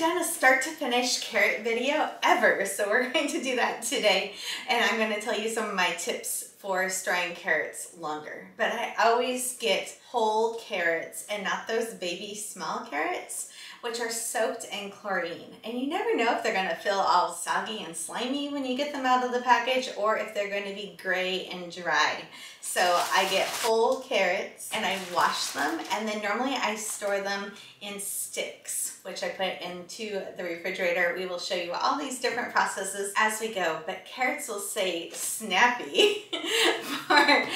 done a start to finish carrot video ever. So we're going to do that today. And I'm going to tell you some of my tips for storing carrots longer. But I always get whole carrots and not those baby small carrots which are soaked in chlorine. And you never know if they're gonna feel all soggy and slimy when you get them out of the package or if they're gonna be gray and dry. So I get whole carrots and I wash them and then normally I store them in sticks, which I put into the refrigerator. We will show you all these different processes as we go, but carrots will stay snappy for um,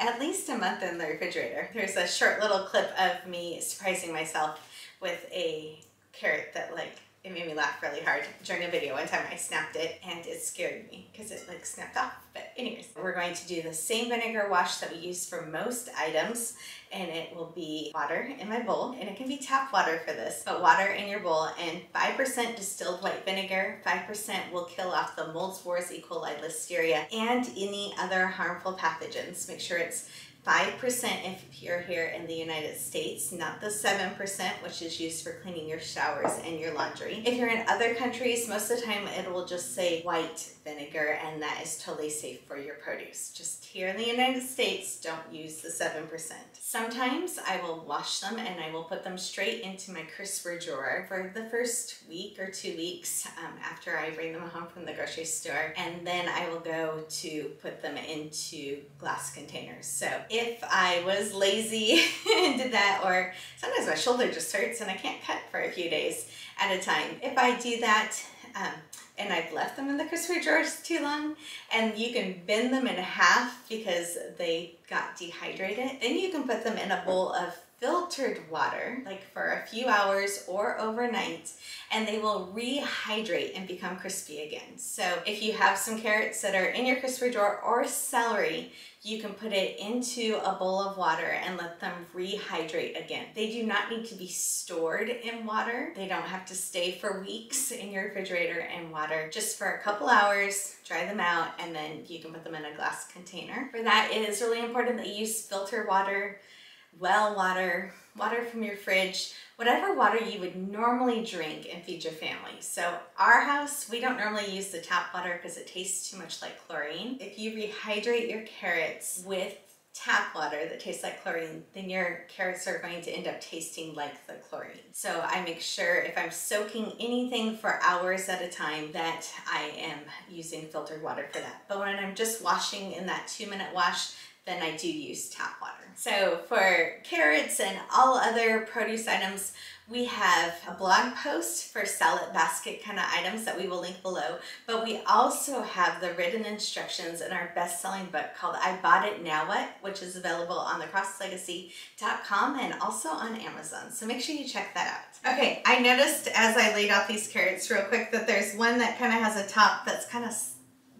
at least a month in the refrigerator. There's a short little clip of me surprising myself with a carrot that like it made me laugh really hard during a video one time. I snapped it and it scared me because it like snapped off. But anyways we're going to do the same vinegar wash that we use for most items and it will be water in my bowl and it can be tap water for this but water in your bowl and 5% distilled white vinegar. 5% will kill off the mold spores E. coli listeria and any other harmful pathogens. Make sure it's 5% if you're here in the United States, not the 7%, which is used for cleaning your showers and your laundry. If you're in other countries, most of the time it will just say white vinegar, and that is totally safe for your produce. Just here in the United States, don't use the 7%. Sometimes I will wash them and I will put them straight into my crisper drawer for the first week or two weeks um, after I bring them home from the grocery store. And then I will go to put them into glass containers. So if I was lazy and did that, or sometimes my shoulder just hurts and I can't cut for a few days at a time. If I do that, um, and I've left them in the crisper drawers too long and you can bend them in half because they got dehydrated. Then you can put them in a bowl of filtered water like for a few hours or overnight and they will rehydrate and become crispy again. So if you have some carrots that are in your crisper drawer or celery, you can put it into a bowl of water and let them rehydrate again. They do not need to be stored in water. They don't have to stay for weeks in your refrigerator in water. Just for a couple hours, dry them out, and then you can put them in a glass container. For that, it is really important that you use filter water, well water, water from your fridge, whatever water you would normally drink and feed your family. So our house, we don't normally use the tap water because it tastes too much like chlorine. If you rehydrate your carrots with tap water that tastes like chlorine, then your carrots are going to end up tasting like the chlorine. So I make sure if I'm soaking anything for hours at a time that I am using filtered water for that. But when I'm just washing in that two minute wash, then I do use tap water. So for carrots and all other produce items, we have a blog post for salad basket kind of items that we will link below, but we also have the written instructions in our best-selling book called I Bought It Now What, which is available on thecrosslegacy.com and also on Amazon. So make sure you check that out. Okay, I noticed as I laid out these carrots real quick that there's one that kind of has a top that's kind of,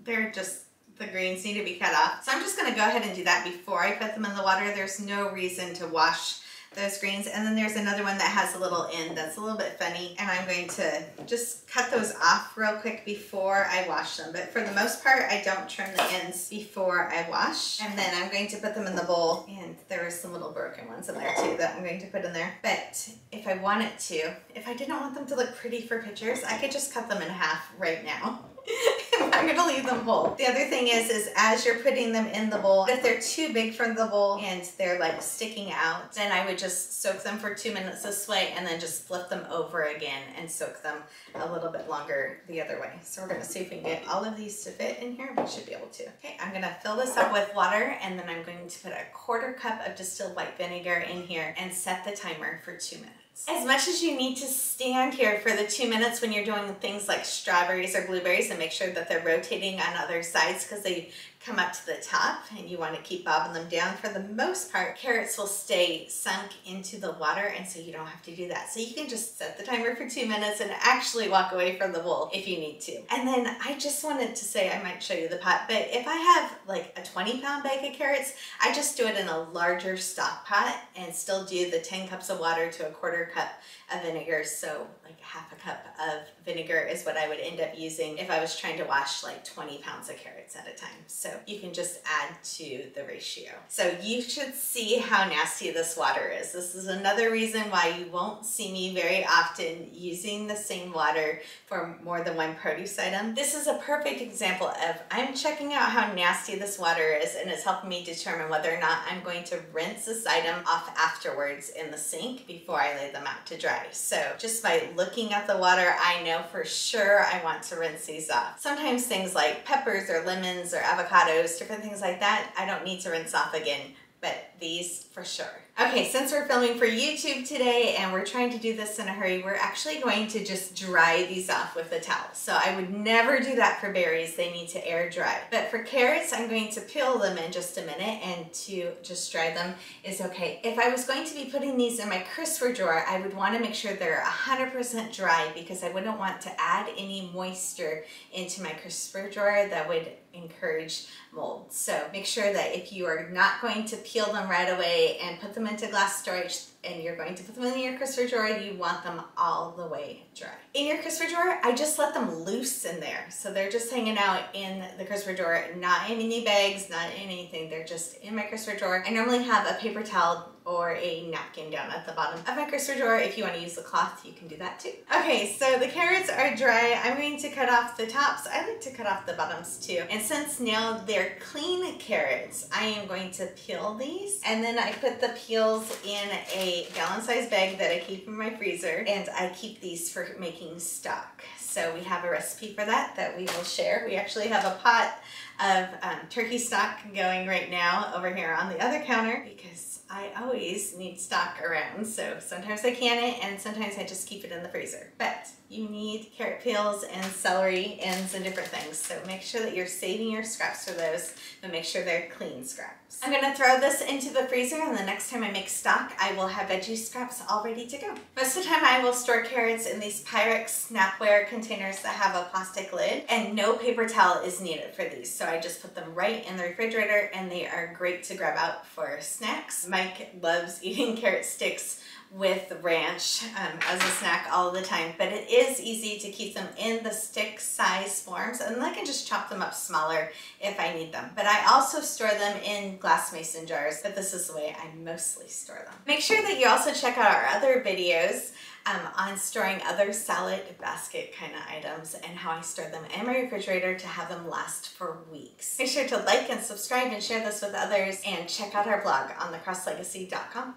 they're just the greens need to be cut off. So I'm just gonna go ahead and do that before I put them in the water. There's no reason to wash those greens. And then there's another one that has a little end that's a little bit funny. And I'm going to just cut those off real quick before I wash them. But for the most part, I don't trim the ends before I wash. And then I'm going to put them in the bowl. And there are some little broken ones in there too that I'm going to put in there. But if I wanted to, if I didn't want them to look pretty for pictures, I could just cut them in half right now. I'm gonna leave them whole. The other thing is, is as you're putting them in the bowl, if they're too big for the bowl and they're like sticking out, then I would just soak them for two minutes this way and then just flip them over again and soak them a little bit longer the other way. So we're gonna see if we can get all of these to fit in here. We should be able to. Okay, I'm gonna fill this up with water and then I'm going to put a quarter cup of distilled white vinegar in here and set the timer for two minutes. As much as you need to stand here for the two minutes when you're doing things like strawberries or blueberries and make sure that they're rotating on other sides because they come up to the top and you want to keep bobbing them down. For the most part, carrots will stay sunk into the water and so you don't have to do that. So you can just set the timer for two minutes and actually walk away from the bowl if you need to. And then I just wanted to say, I might show you the pot, but if I have like a 20 pound bag of carrots, I just do it in a larger stock pot and still do the 10 cups of water to a quarter cup of vinegar. So like half a cup of vinegar is what I would end up using if I was trying to wash like 20 pounds of carrots at a time. So you can just add to the ratio. So you should see how nasty this water is. This is another reason why you won't see me very often using the same water for more than one produce item. This is a perfect example of I'm checking out how nasty this water is and it's helping me determine whether or not I'm going to rinse this item off afterwards in the sink before I lay them out to dry. So just by looking at the water, I know for sure I want to rinse these off. Sometimes things like peppers or lemons or avocados, different things like that, I don't need to rinse off again, but these for sure. Okay, since we're filming for YouTube today and we're trying to do this in a hurry, we're actually going to just dry these off with a towel. So I would never do that for berries. They need to air dry. But for carrots, I'm going to peel them in just a minute and to just dry them is okay. If I was going to be putting these in my crisper drawer, I would want to make sure they're 100% dry because I wouldn't want to add any moisture into my crisper drawer that would encourage mold. So make sure that if you are not going to peel them right away and put them into glass storage and you're going to put them in your crisper drawer, you want them all the way dry. In your crisper drawer, I just let them loose in there. So they're just hanging out in the crisper drawer, not in any bags, not in anything. They're just in my crisper drawer. I normally have a paper towel or a napkin down at the bottom of my crisper drawer. If you want to use the cloth, you can do that too. Okay, so the carrots are dry. I'm going to cut off the tops. I like to cut off the bottoms too. And since now they're clean carrots, I am going to peel these. And then I put the peels in a gallon size bag that I keep in my freezer. And I keep these for making stock. So we have a recipe for that that we will share. We actually have a pot of um, turkey stock going right now over here on the other counter because I always need stock around, so sometimes I can it and sometimes I just keep it in the freezer. But you need carrot peels and celery ends and different things, so make sure that you're saving your scraps for those, but make sure they're clean scraps. I'm gonna throw this into the freezer and the next time I make stock, I will have veggie scraps all ready to go. Most of the time I will store carrots in these Pyrex Snapware containers that have a plastic lid, and no paper towel is needed for these, so I just put them right in the refrigerator and they are great to grab out for snacks. Mike loves eating carrot sticks with ranch um, as a snack all the time, but it is easy to keep them in the stick size forms and I can just chop them up smaller if I need them. But I also store them in glass mason jars, but this is the way I mostly store them. Make sure that you also check out our other videos um, on storing other salad basket kind of items and how I store them in my refrigerator to have them last for weeks. Make sure to like and subscribe and share this with others and check out our blog on thecrosslegacy.com.